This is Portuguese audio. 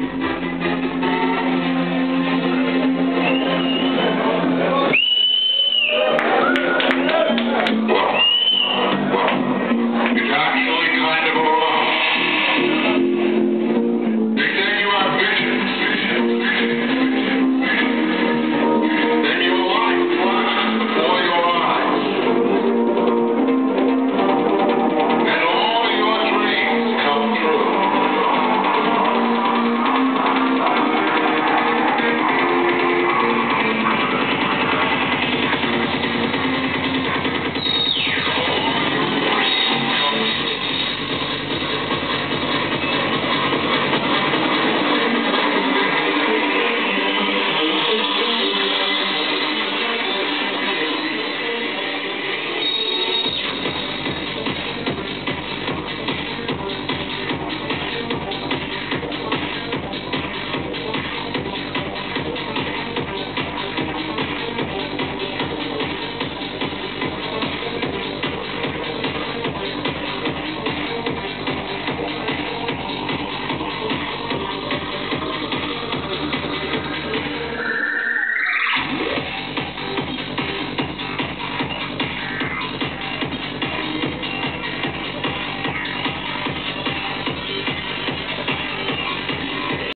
Música